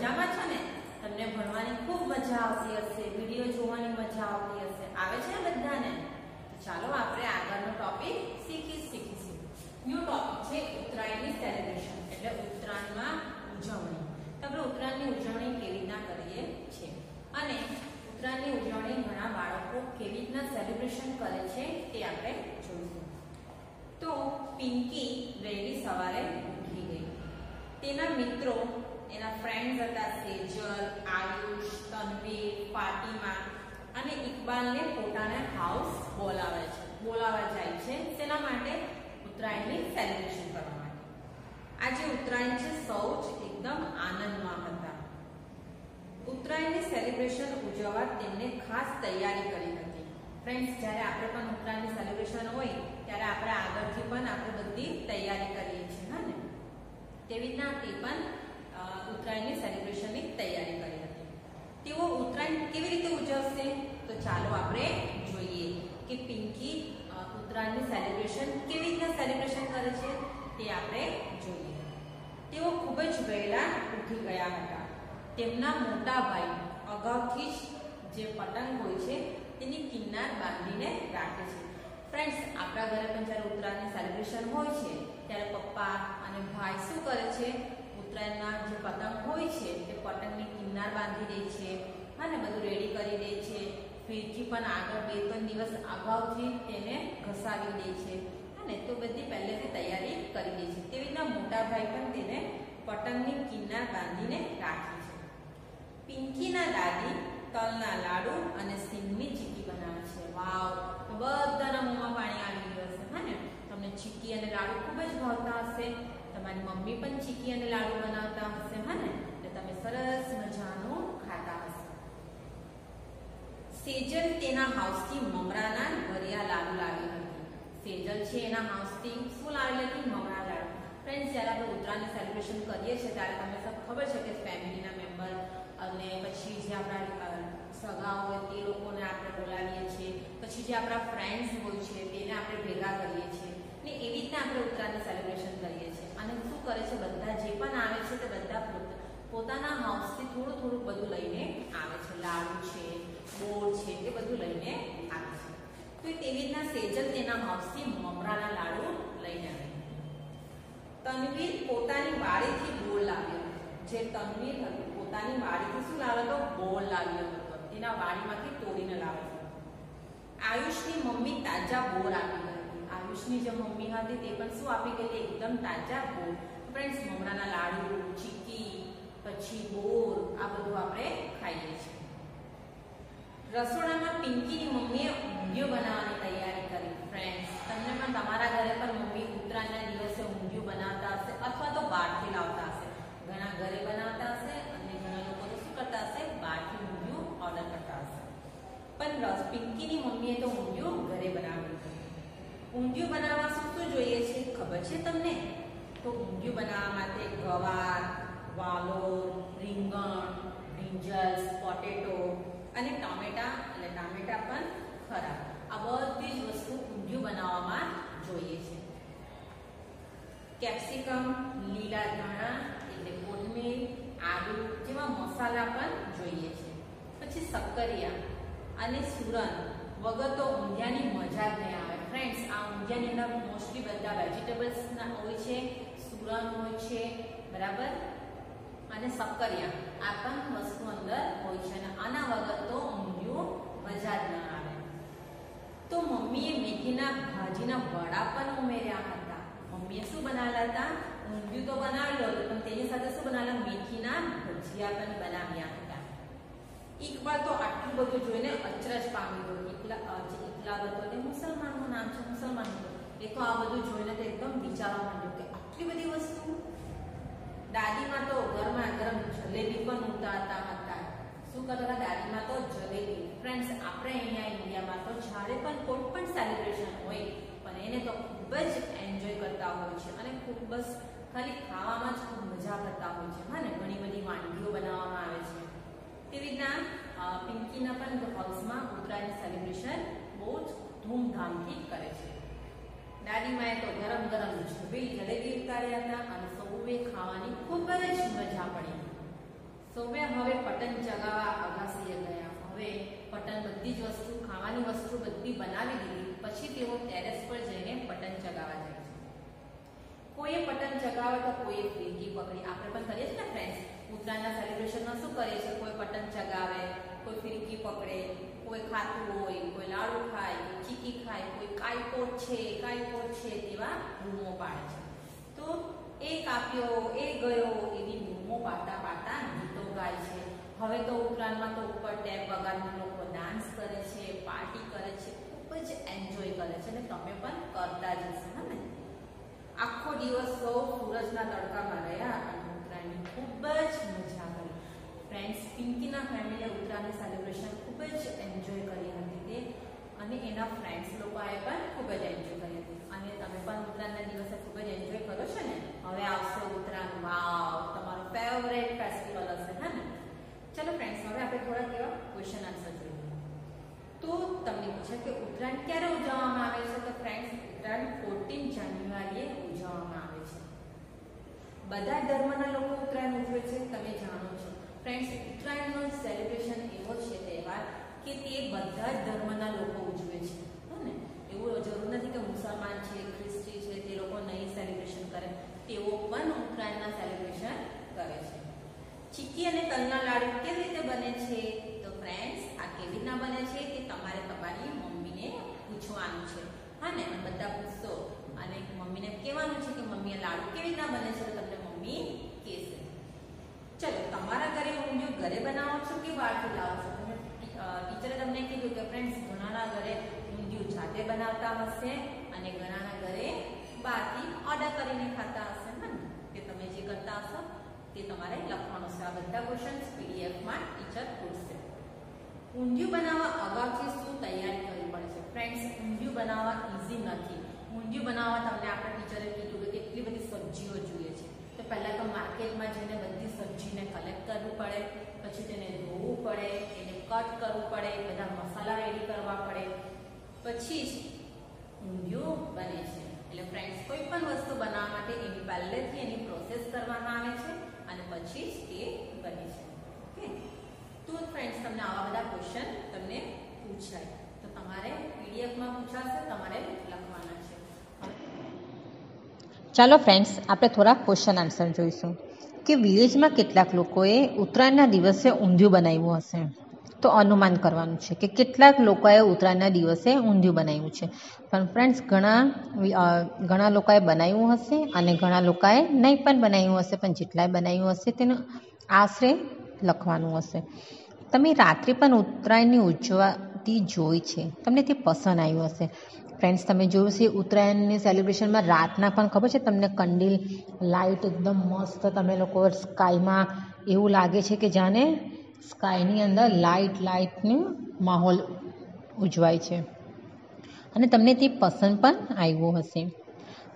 મજામાં છો ને? તમને ભણવાની ખૂબ મજા આવતી હશે વીડિયો જોવાની મજા આવતી હશે. આવે છે બધાને? ચાલો આપણે આગળનો ટોપિક શીખી શીખીશું. ન્યુ ટોપિક છે ઉત્તરાયણની સેલિબ્રેશન એટલે ઉત્તરાયણમાં ઉજવણી. આપણે ઉત્તરાયણની ઉજવણી કેવી રીતના કરીએ? છીએ અને ઉત્તરાયણની ઉજવણી ઘણા બાળકો કેવી રીતના સેલિબ્રેશન કરે છે તે આપણે જોઈશું. તો પિંકી વહેલી સવારે ઉઠી ગઈ. તેના મિત્રો એના ફ્રેન્ડ્સ હતા સેજલ, આયુષ, તન્વીર, ફાતિમા અને ઇકબાલને પોતાના હાઉસ બોલાવે છે. બોલાવવા જાય છે. તેના માટે ઉત્તરાયણની સેલિબ્રેશન કરવા માટે. આજે ઉત્તરાયણ છે, સૌ જ એકદમ આનંદમાં હતા. ઉત્તરાયણની સેલિબ્રેશન ઉજવવા તેમને ખાસ તૈયારી કરી હતી. ફ્રેન્ડ્સ જ્યારે આપણે પણ ઉત્તરાયણની સેલિબ્રેશન હોય, ત્યારે આપણે આગળથી પણ આપણે બધી તૈયારી કરીએ છીએ, હા ને? તેવી રીતના તે પણ ઉત્તરાયણની સેલિબ્રેશનની તૈયારી કરી હતી. તેઓ ઉત્તરાયણ કેવી રીતે ઉજવશે? તો ચાલો આપણે જોઈએ કે પિંકી ઉત્તરાયણની સેલિબ્રેશન કેવી રીતના સેલિબ્રેશન કરે છે તે આપણે જોઈએ. તેઓ ખૂબ જ વહેલા ઉઠી ગયા હતા. તેમના મોટા ભાઈ અગાઉથી જ જે પતંગ હોય છે તેની કિન્નાર બાંધીને રાખે છે. ફ્રેન્ડ્સ આપણા ઘરે પણ જ્યારે ઉત્તરાયણની સેલિબ્રેશન હોય છે, ત્યારે પપ્પા અને ભાઈ શું કરે છે? ઉત્તરાયણના જે પતંગ હોય છે તે પતંગની કિન્નાર બાંધી દે છે અને બધું રેડી કરી દે છે. ફિરકી પણ આગળ બે ત્રણ દિવસ અગાઉથી તેને ઘસાવી દે છે અને તો બધી પહેલેથી તૈયારી કરી દે છે. તેવી રીતના મોટાભાઈ પણ તેને પતંગની કિન્નાર બાંધીને રાખે છે. પિંકીના દાદી, તલના લાડુ અને સિંગની ચીકી બનાવે છે. વાવ, બધાના મોંમાં પાણી આવી ગયું હશે, હા ને? તમને ચીકી અને લાડુ ખૂબ જ ભાવતા હશે. તમારી મમ્મી પણ ચીકી અને લાડુ બનાવતા હશે, હા ને? એટલે તમે સરસ મજાનું ખાતા હશે. સેજલ તેના હાઉસથી મમરાના ભર્યા લાડુ લાવી હતી. સેજલ છે એના હાઉસથી શું લાવી હતી મમરા લાડુ. ફ્રેન્ડ્સ જ્યારે આપણે ઉત્તરાયણની સેલિબ્રેશન કરીએ છીએ, ત્યારે તમને સબ ખબર છે કે ફેમિલીના મેમ્બર અને પછી જે આપણા સગા હોય તે લોકોને આપણે બોલાવીએ છીએ. પછી જે આપણા ફ્રેન્ડ્સ હોય છે, તેને આપણે ભેગા કરીએ છીએ. ને એવી રીતના આપણે ઉત્તરાયણનું સેલિબ્રેશન કરીએ છીએ. અને શું કરે છે બધા? જે પણ આવે છે તે બધા પોતાના હાઉસથી થોડું થોડું બધું લઈને આવે છે. લાડુ છે, બોર છે, એ બધું લઈને આવે છે. તો તેવી રીતના સેજલ તેના હાઉસથી મમરાના લાડુ લઈને આવે તનવીર પોતાની વાડીથી બોર લાવ્યો જે તનવીર હતું, પોતાની વાડીથી શું લાવ્યો હતો બોર લાવ્યો હતો. તેના વાડીમાંથી તોડીને લાવ્યો આયુષની મમ્મી તાજા બોર આપી આયુષની જે મમ્મી હતી તે પણ શું આપી ગઈ એકદમ તાજા ગોળ ફ્રેન્ડ્સ મમરાના લાડુ, ચીકી, પછી બોર, આ બધું આપણે ખાઈએ છીએ. રસોડામાં પિંકીની મમ્મીએ ઊંધિયું બનાવવાની તૈયારી કરી. ફ્રેન્ડ્સ તમને પણ તમારા ઘરે પણ મમ્મી ઉત્તરાયણના દિવસે ઊંધિયું બનાવતા હશે અથવા તો બહારથી લાવતા હશે. ઘણા ઘરે બનાવતા હશે અને ઘણા લોકો તો શું કરતા હશે બહારથી ઊંધિયું ઓર્ડર કરતા હશે પણ રસ પિંકીની મમ્મીએ તો ઊંધિયું ઘરે બનાવ્યું હતું ઊંધિયું બનાવવા શું શું જોઈએ છે? ખબર છે તમને? તો ઊંધિયું બનાવવા માટે ગવાર વાલોર રીંગણ બ્રિંજલ્સ પોટેટો અને ટામેટા એટલે ટામેટા પણ ખરા. આ બધી જ વસ્તુ ઊંધિયું બનાવવામાં જોઈએ છે. કેપ્સિકમ, લીલા ધાણા એટલે કોથમીર, આદુ જેવા મસાલા પણ જોઈએ છે. પછી સક્કરિયા અને સુરન વગર તો ઊંધિયાની મજા જ નહીં. ઊંધિયાની અંદર મોસ્ટલી બધા વેજીટેબલ્સ હોય છે સુરણ હોય છે, બરાબર? અને સક્કરિયા, આ પણ વસ્તુ અંદર હોય છે. અને આના વગર તો ઊંધિયું મજા જ ન આવે. તો મમ્મીએ મેથીના ભાજીના વડા પણ ઉમેર્યા હતા. મમ્મીએ શું બનાવેલા હતા? ઊંધિયું તો બનાવેલું હતું, પણ તેની સાથે શું બનાવેલા? મેથીના ભજીયા પણ બનાવ્યા હતા. ઇકબાલ તો આટલું બધું જોઈને અચરજ પામી ગયો. ઇકલા અ, જે ઇકલાબ હતો તે મુસલમાનનું નામ. છે મુસલમાન એ તો આ બધું જોઈને તો એકદમ વિચારવા માંડ્યો કે આટલી બધી વસ્તુ? દાદીમાં તો ગરમા ગરમ જલેબી પણ ઉતારતા હતા શું કરતા દાદીમાં તો જલેબી. ફ્રેન્ડ્સ આપણે અહીંયા ઇન્ડિયામાં તો જ્યારે પણ કોઈ પણ સેલિબ્રેશન હોય પણ એને તો ખૂબ જ એન્જોય કરતા હોય છે અને ખૂબ જ ખાલી ખાવામાં જ ખૂબ મજા કરતા હોય છે. હા ને? ઘણી બધી વાનગીઓ બનાવવામાં આવે છે. તેવી રીતના? પિંકીના પણ હાઉસમાં ઉત્તરાયણ સેલિબ્રેશન બહુ જ ધૂમધામથી કરે છે. દાદીમાએ તો ગરમ ગરમ જુબી જલેબી ઉતાર્યા હતા અને સૌએ ખાવાની ખૂબ જ મજા પડી. સૌએ હવે પતંગ ચગાવવા અગાસીએ ગયા. હવે પતંગ બધી જ વસ્તુ, ખાવાની વસ્તુ બધી બનાવી દીધી. પછી તેઓ ટેરેસ પર જઈને પતંગ ચગાવવા જાય છે. કોઈએ પતંગ ચગાવે તો કોઈએ ફીરકી પકડી. આપણે પણ કરીએ છીએ ને ફ્રેન્ડ્સ ઉત્તરાયણના સેલિબ્રેશનમાં શું કરીએ છીએ? કોઈ પતંગ ચગાવે, કોઈ ફીરકી પકડે કોઈ ખાતું હોય, કોઈ લાડુ ખાય, કોઈ ચીકી ખાય, કોઈ કાઈપોટ છે કાઈપોટ છે તેવા બૂમો પાડે છે. તો એ કાપ્યો, એ ગયો, એવી બૂમો પાડતા પાડતા ગીતો ગાય છે. હવે તો ઉત્તરાયણમાં તો ઉપર ટેપ વગાડીને લોકો ડાન્સ કરે છે પાર્ટી કરે છે, ખૂબ જ એન્જોય કરે છે. અને તમે પણ કરતા જ હશો ને આખો દિવસ સૌ સૂરજના તડકામાં રહ્યા અને ઉત્તરાયણની ખૂબ જ મજા ઉત્તરાયણની સેલિબ્રેશન ખૂબ જ એન્જોય કરી હતી તે. અને એના ફ્રેન્ડ્સ લોકોએ પણ ખૂબ જ એન્જોય કરી હતી. અને તમે પણ ઉત્તરાયણના દિવસે ખૂબ જ એન્જોય કરો છો ને? હવે આવશે ઉત્તરાયણ. વાવ તમારો ફેવરેટ ફેસ્ટિવલ હશે, હા ને? ચલો ફ્રેન્ડ્સ હવે આપણે થોડા કેવા ક્વેશ્ચન આન્સર જોઈએ. તો તમને પૂછે કે ઉત્તરાયણ ક્યારે ઉજવવામાં આવે છે? તો ફ્રેન્ડ્સ ઉત્તરાયણ ફોર્ટીન જાન્યુઆરીએ ઉજવવામાં આવે છે. બધા ધર્મના લોકો ઉત્તરાયણ ઉજવે છે, તમે જાણો છો. ફ્રેન્ડ્સ ઉત્તરાયણનો સેલિબ્રેશન એવો છે તહેવાર કે તે બધા જ ધર્મના લોકો ઉજવે છે. ને? એવું જરૂર નથી કે મુસલમાન છે, ખ્રિસ્તી છે, તે લોકો નહીં સેલિબ્રેશન કરે. તેઓ પણ ઉત્તરાયણના સેલિબ્રેશન કરે છે. ચીકી અને તલના લાડુ કેવી રીતે બને છે? તો ફ્રેન્ડ્સ આ કેવી રીતના બને છે કે તમારે તમારી મમ્મીને પૂછવાનું છે. હા ને? બધા પૂછશો અને મમ્મીને કહેવાનું છે કે મમ્મી લાડુ કેવી રીતના બને છે? તો તમને મમ્મી ચલો, તમારા ઘરે ઊંધિયું ઘરે બનાવો છો કે બહારથી લાવો છો? ટીચરે તમને કીધું કે ફ્રેન્ડ્સ ઘણાના ઘરે ઊંધિયું જાતે બનાવતા હશે અને ઘણાના ઘરે બહારથી ઓર્ડર કરીને ખાતા હશે ને? કે તમે જે કરતા હશો તે તમારે લખવાનું છે. આ બધા ક્વેશ્ચન્સ પીડીએફમાં ટીચર પૂછશે. ઊંધિયું બનાવવા અગાઉથી શું તૈયારી કરવી પડે છે? ફ્રેન્ડ્સ ઊંધિયું બનાવવા ઇઝી નથી. ઊંધિયું બનાવવા તમને આપણા ટીચરે કીધું કે કેટલી બધી સબ્જીઓ જોઈએ છે. તો પહેલાં તો માર્કેટમાં જઈને બધી સબ્જીને કલેક્ટ કરવું પડે, પછી તેને ધોવું પડે, એને કટ કરવું પડે, બધા મસાલા રેડી કરવા પડે. પછી જ ઊંધિયું બને છે. એટલે ફ્રેન્ડ્સ કોઈ પણ વસ્તુ બનાવવા માટે એની પહેલેથી એની પ્રોસેસ કરવામાં આવે છે અને પછી જ એ બને છે. ઓકે તો ફ્રેન્ડ્સ તમને આવા બધા ક્વેશ્ચન તમને પૂછાય. તો તમારે પીડીએફમાં પૂછાશે, તમારે લખવાના છે ચાલો ફ્રેન્ડ્સ આપણે થોડા ક્વેશ્ચન આન્સર જોઈશું. કે વિલેજમાં કેટલાક લોકોએ ઉત્તરાયણના દિવસે ઊંધિયું બનાવ્યું હશે? તો અનુમાન કરવાનું છે કે કેટલાક લોકોએ ઉત્તરાયણના દિવસે ઊંધિયું બનાવ્યું છે. પણ ફ્રેન્ડ્સ ઘણા ઘણા લોકોએ બનાવ્યું હશે અને ઘણા લોકોએ નહીં પણ બનાવ્યું હશે. પણ જેટલાએ બનાવ્યું હશે તેનું આશરે લખવાનું હશે. તમે રાત્રે પણ ઉત્તરાયણની ઉજવાતી જોઈ છે. તમને તે પસંદ આવ્યું હશે. ફ્રેન્ડ્સ તમે જોયું છે, ઉત્તરાયણની સેલિબ્રેશનમાં રાતના પણ ખબર છે તમને કંડીલ લાઇટ એકદમ મસ્ત તમે લોકો સ્કાયમાં એવું લાગે છે કે જાણે સ્કાયની અંદર લાઇટ લાઇટનું માહોલ ઉજવાય છે. અને તમને તે પસંદ પણ આવ્યું હશે.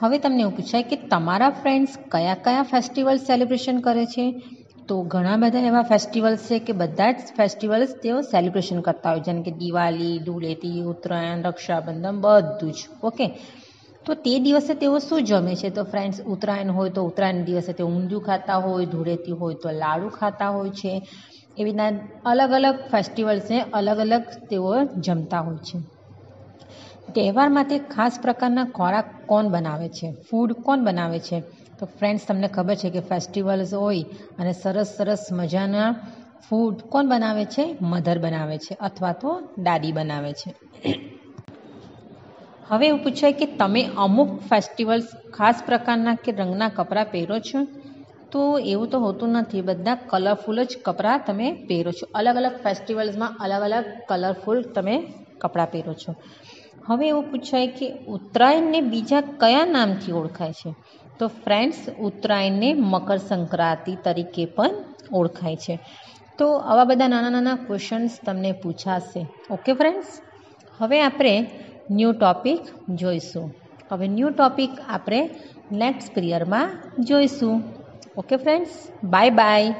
હવે તમને એવું પૂછાય કે તમારા ફ્રેન્ડ્સ કયા કયા ફેસ્ટિવલ સેલિબ્રેશન કરે છે? તો ઘણા બધા એવા ફેસ્ટિવલ્સ છે કે બધા જ ફેસ્ટિવલ્સ તેઓ સેલિબ્રેશન કરતા હોય. જેમ કે દિવાળી, ધૂળેટી, ઉત્તરાયણ, રક્ષાબંધન બધું જ. ઓકે તો તે દિવસે તેઓ શું જમે છે? તો ફ્રેન્ડ્સ ઉત્તરાયણ હોય તો ઉત્તરાયણ દિવસે તેઓ ઊંધિયું ખાતા હોય, ધૂળેટી હોય તો લાડુ ખાતા હોય છે. એવી રીતના અલગ અલગ ફેસ્ટિવલ્સને અલગ અલગ તેઓ જમતા હોય છે. તહેવાર માટે ખાસ પ્રકારના ખોરાક કોણ બનાવે છે? ફૂડ કોણ બનાવે છે? તો ફ્રેન્ડ્સ તમને ખબર છે કે ફેસ્ટિવલ્સ હોય અને સરસ સરસ મજાના ફૂડ કોણ બનાવે છે? મધર બનાવે છે અથવા તો દાદી બનાવે છે. હવે એવું પૂછાય કે તમે અમુક ફેસ્ટિવલ્સ ખાસ પ્રકારના કે રંગના કપડાં પહેરો છો? તો એવું તો હોતું નથી. બધા કલરફુલ જ કપડાં તમે પહેરો છો. અલગ અલગ ફેસ્ટિવલ્સમાં અલગ અલગ કલરફુલ તમે કપડાં પહેરો છો. હવે એવું પૂછાય કે ઉત્તરાયણને બીજા કયા નામથી ઓળખાય છે? તો ફ્રેન્ડ્સ ઉત્તરાયણને મકર સંક્રાંતિ તરીકે પણ ઓળખાય છે. તો આવા બધા નાના નાના ક્વેશ્ચન્સ તમને પૂછાશે. ઓકે ફ્રેન્ડ્સ હવે આપણે ન્યૂ ટોપિક જોઈશું. હવે ન્યૂ ટોપિક આપણે નેક્સ્ટ પીરિયડમાં જોઈશું. Okay friends bye bye